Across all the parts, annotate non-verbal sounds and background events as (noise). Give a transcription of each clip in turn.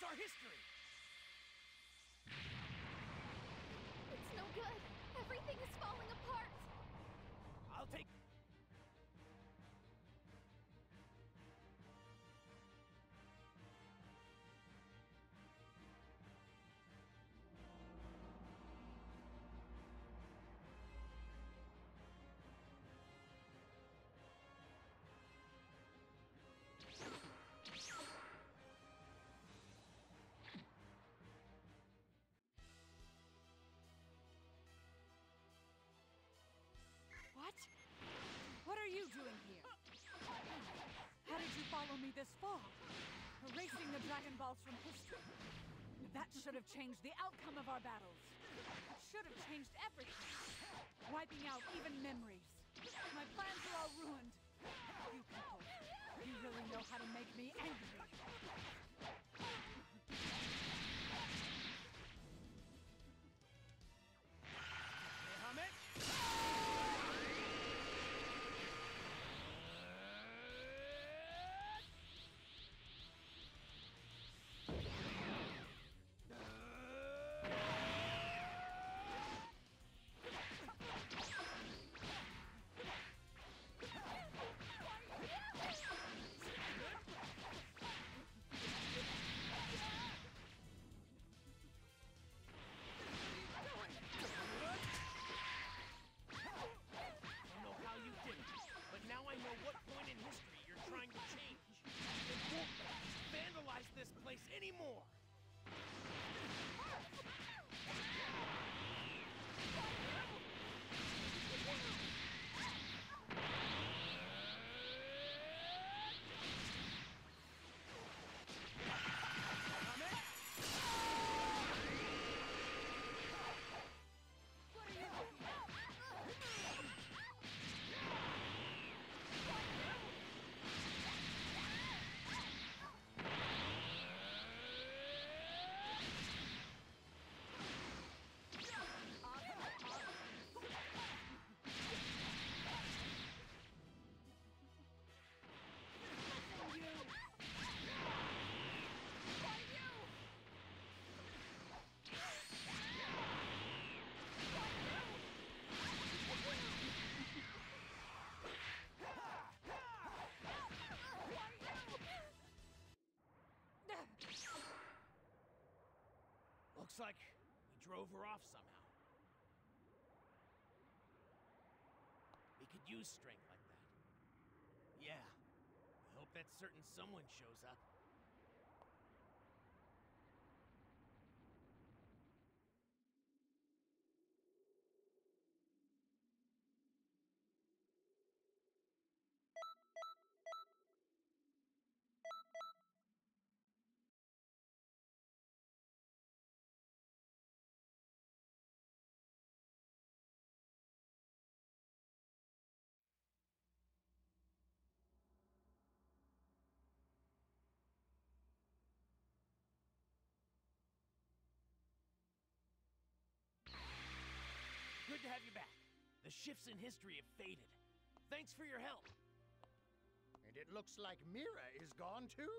It's our history! This far? Erasing the Dragon Balls from history. That should have changed the outcome of our battles. It should have changed everything. Wiping out even memories. My plans are all ruined. You people, you really know how to make me angry. Anymore! Looks like we drove her off somehow. We could use strength like that. Yeah. I hope that certain someone shows up. Good to have you back. The shifts in history have faded. Thanks for your help. And it looks like Mira is gone too.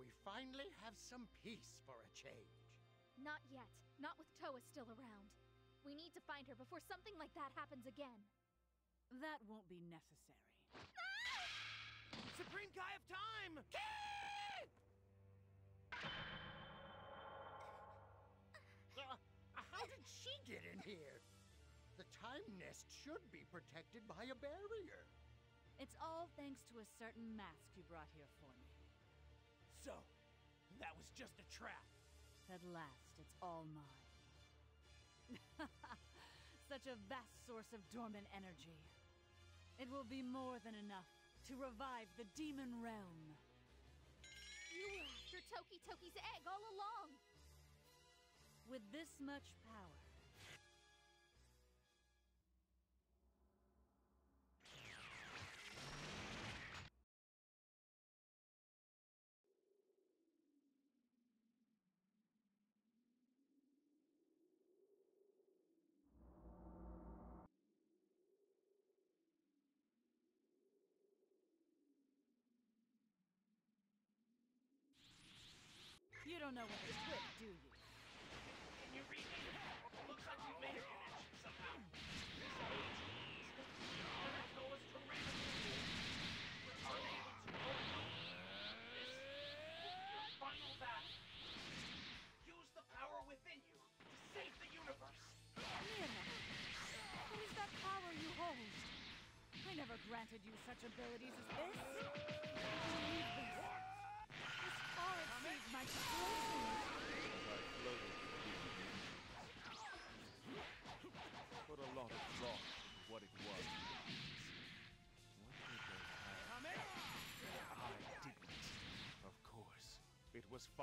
We finally have some peace for a change. Not yet. Not with Towa still around. We need to find her before something like that happens again. That won't be necessary. Supreme Kai of Time! Time nest should be protected by a barrier. It's all thanks to a certain mask you brought here for me. So, that was just a trap. At last, it's all mine. (laughs) Such a vast source of dormant energy. It will be more than enough to revive the demon realm. You were after Toki Toki's egg all along. With this much power, don't know what to quit, do you? Can you read me? Looks like we made a connection somehow. This age is Naratoa's tyrannical. We're unable to overcome this. Your final battle. Use the power within you to save the universe. Mira, what is that power you hold? I never granted you such abilities as this.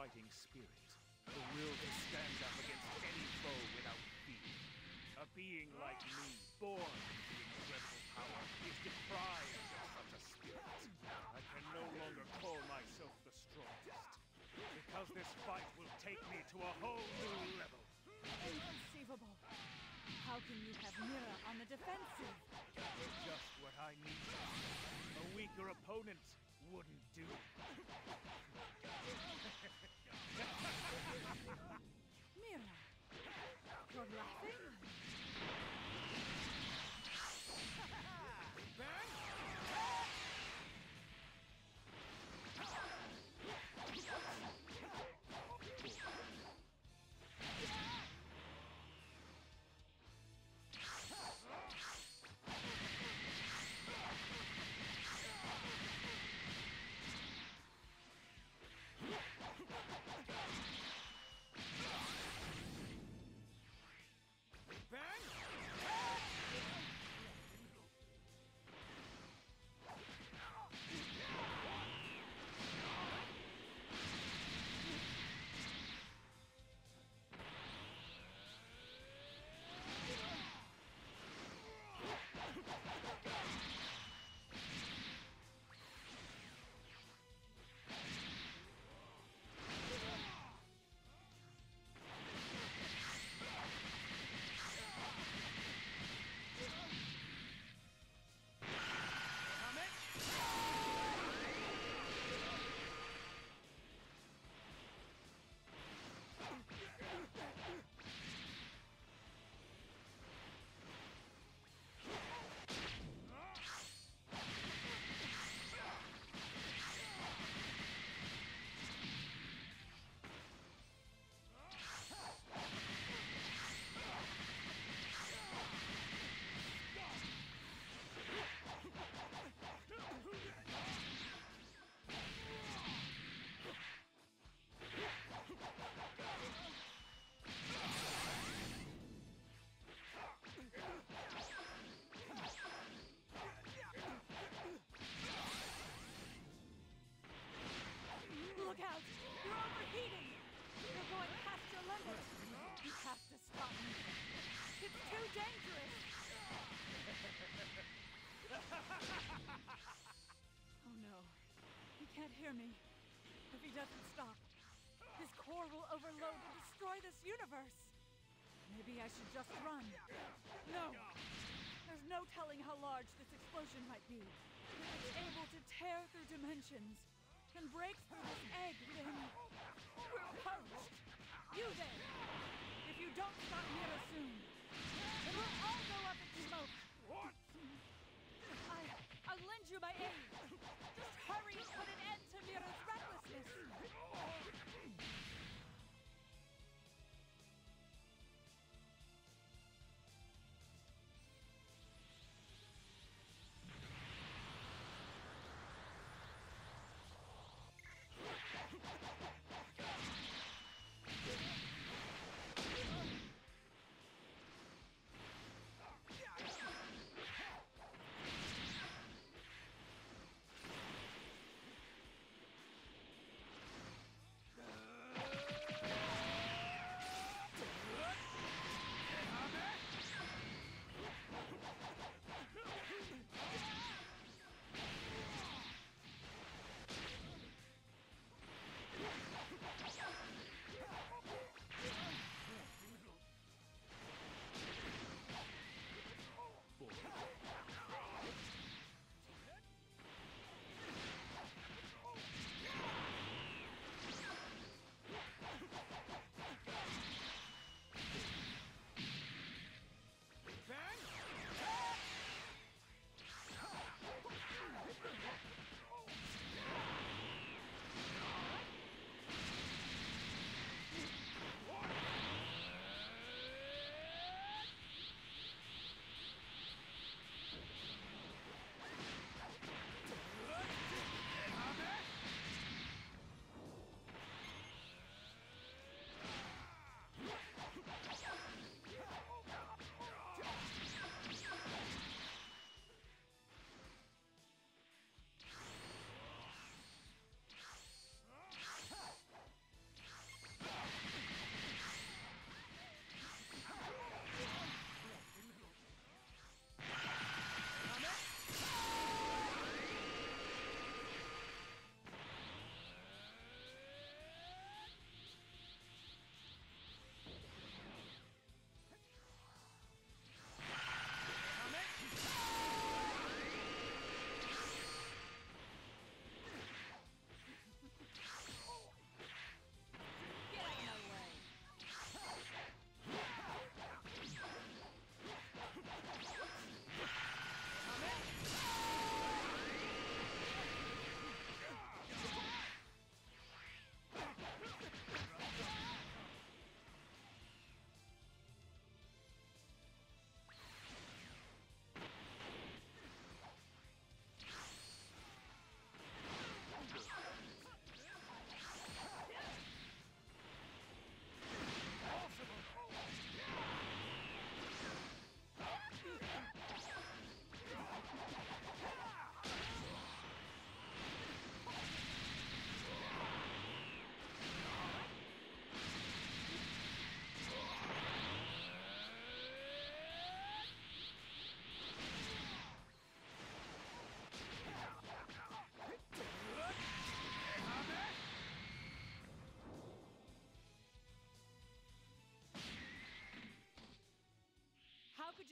Fighting spirit. The will to stand up against any foe without fear. A being like me, born with the incredible power, is deprived of such a spirit. I can no longer call myself the strongest. Because this fight will take me to a whole new level. Inconceivable. How can you have Mira on the defensive? Just what I needed. A weaker opponent wouldn't do. Mira, you're laughing? Doesn't stop, his core will overload and destroy this universe! Maybe I should just run. No! There's no telling how large this explosion might be. If it's able to tear through dimensions and break through this egg, then we're poached. You there! If you don't stop Mira soon, then we'll all go up in smoke. What? I, I'll lend you my aid.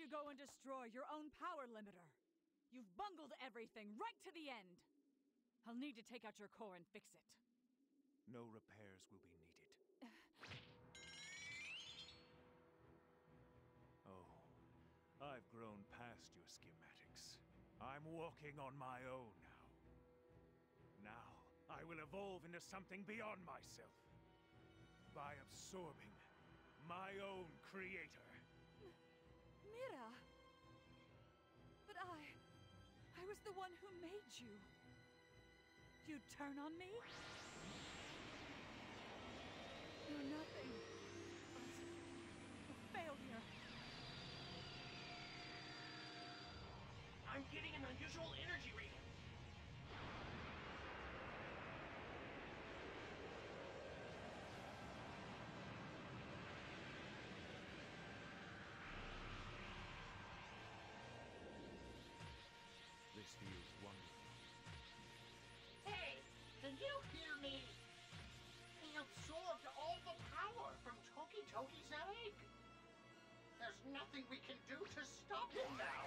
Go and destroy your own power limiter? You've bungled everything right to the end. I'll need to take out your core and fix it. No repairs will be needed. (sighs) oh, I've grown past your schematics. I'm walking on my own now. Now, I will evolve into something beyond myself. By absorbing my own creator. Mira! But I. I was the one who made you. You'd turn on me? You're nothing but a failure. I'm getting an unusual energy reading. Toki's egg. There's nothing we can do to stop him now.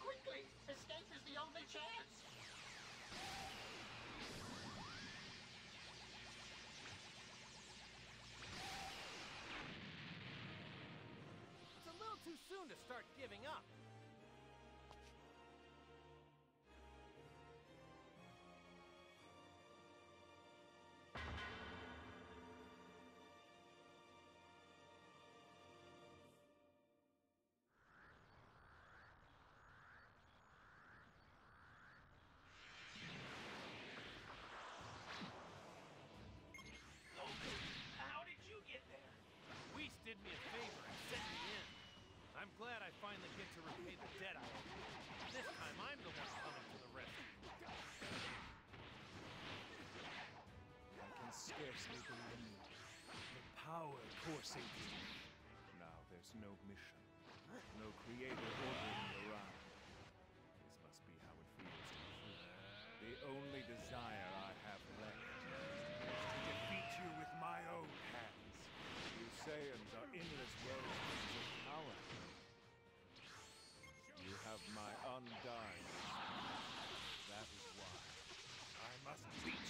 Quickly, escape is the only chance. It's a little too soon to start giving up. No mission, no creator ordering me around. This must be how it feels to be free. The only desire I have left is to defeat you with my own hands. You Saiyans are endless wellsprings of power. You have my undying. That is why I must beat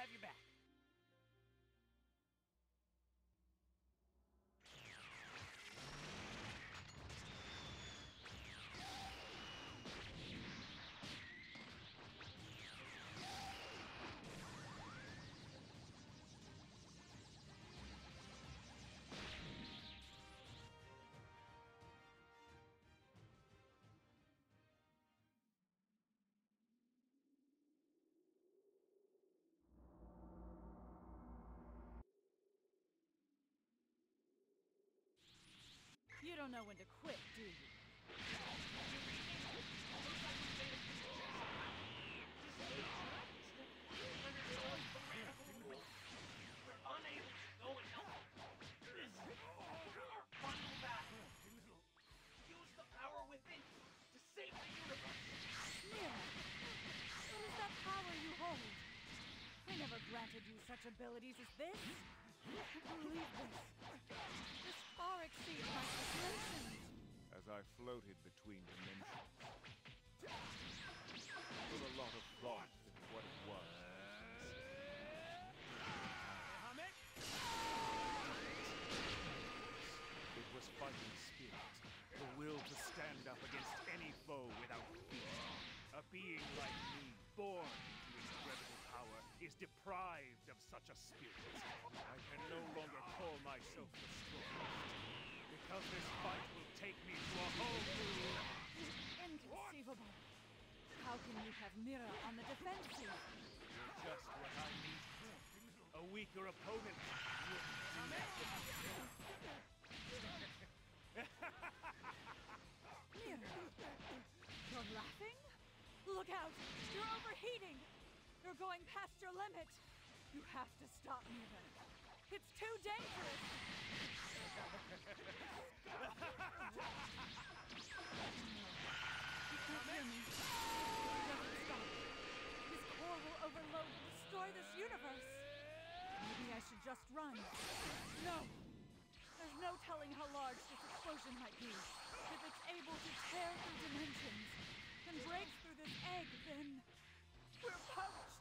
have you back. Don't know when to quit, do you? We're unable to go and help. Use the power within to save the universe. Mira, what is that power you hold? Never granted you such abilities as this. Believe. This I floated between dimensions, put a lot of thought into what it was. It was fighting spirit, the will to stand up against any foe without fear. A being like me, born into incredible power, is deprived of such a spirit. I can no longer call myself the strongest, because this fight will take me to a whole new. Inconceivable. How can you have Mira on the defensive? You're just what I need. A weaker opponent wouldn't do that. Mira, you're laughing? Look out! You're overheating! You're going past your limit! You have to stop, Mira. It's too dangerous! You can't hear me. He doesn't stop. His core will overload and destroy this universe. Maybe I should just run. No! There's no telling how large this explosion might be. If it's able to tear through dimensions, and break through this egg, then we're poached.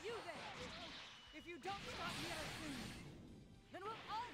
You there! If you don't stop Mira soon, then we'll all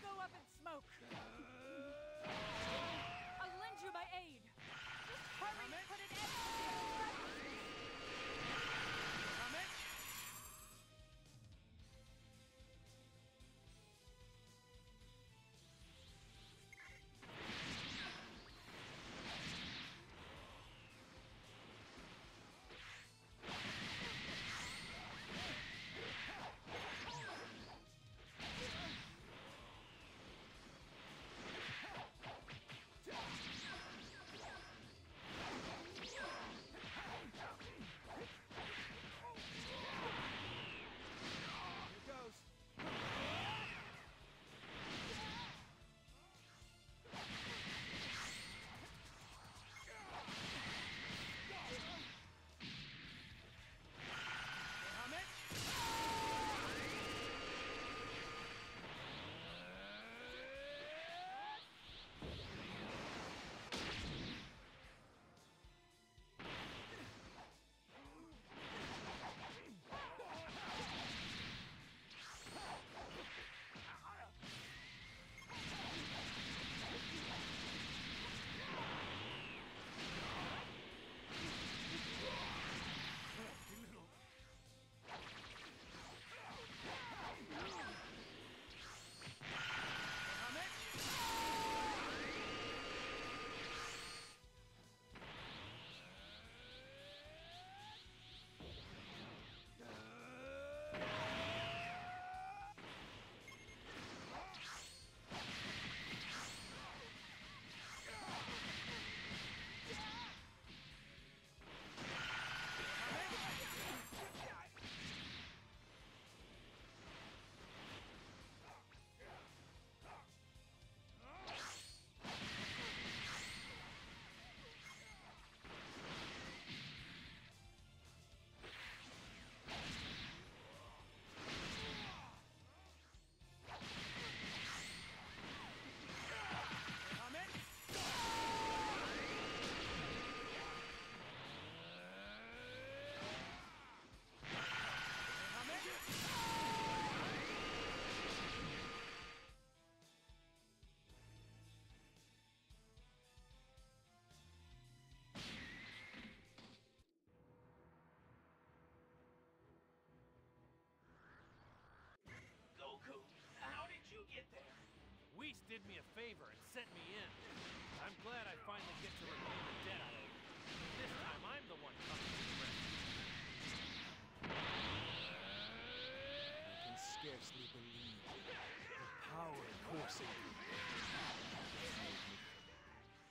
Did me a favor and sent me in. I'm glad I finally get to repay the debt I owe. This time I'm the one coming to rescue. I can scarcely believe the power coursing through.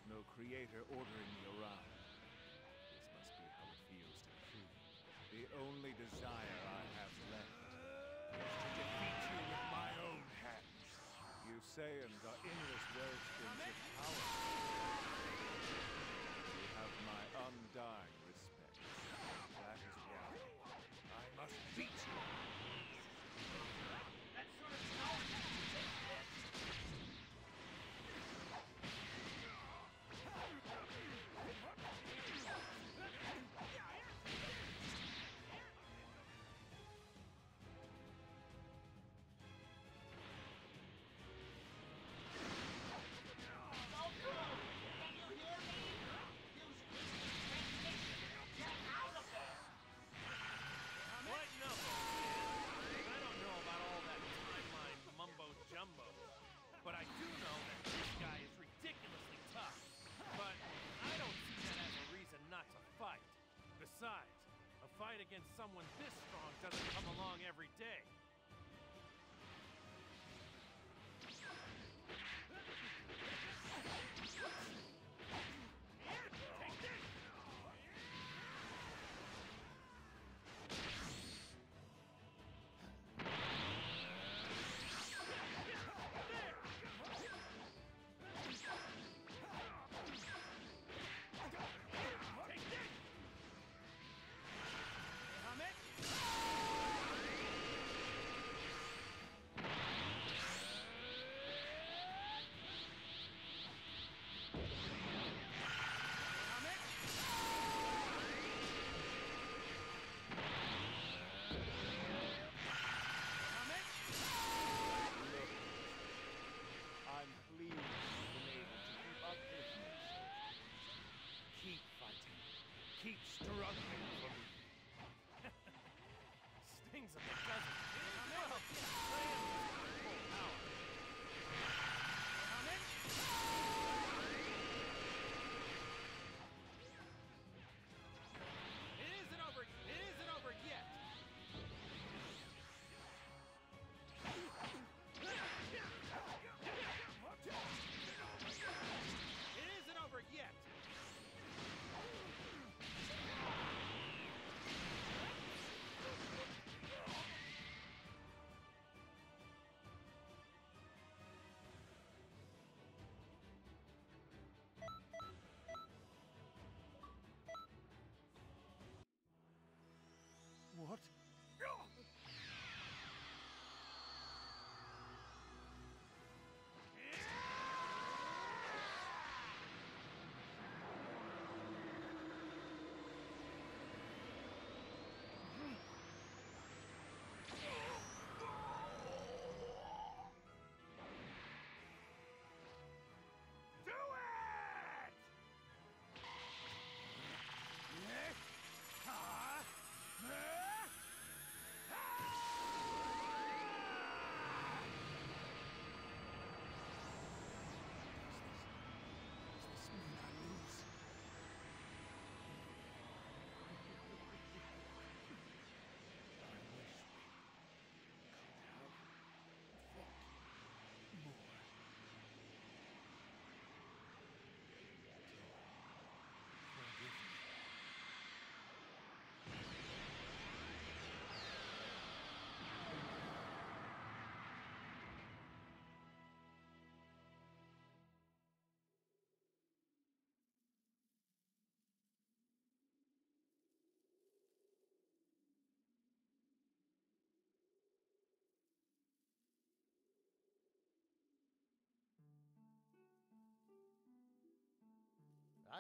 No creator ordering me around. This must be how it feels to be. The only desire I have left is to Saiyans are endless wellsprings of power. You have my undying someone this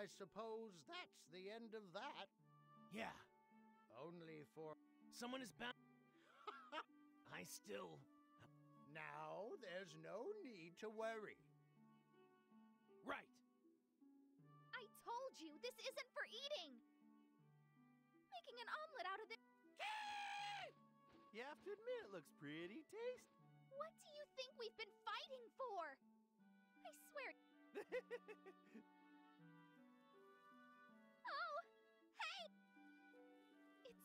I suppose that's the end of that. Yeah, Only for someone is bound. (laughs) I still. now, there's no need to worry. Right. I told you, this isn't for eating! Making an omelet out of this. You have to admit, it looks pretty tasty. What do you think we've been fighting for? I swear. (laughs)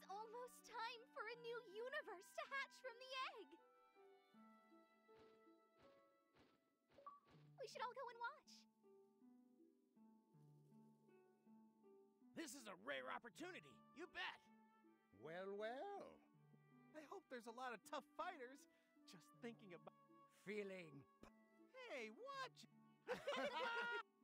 almost time for a new universe to hatch from the egg. We should all go and watch. This is a rare opportunity. You bet. Well, well. I hope there's a lot of tough fighters. Just thinking about. Feeling Hey, watch! (laughs)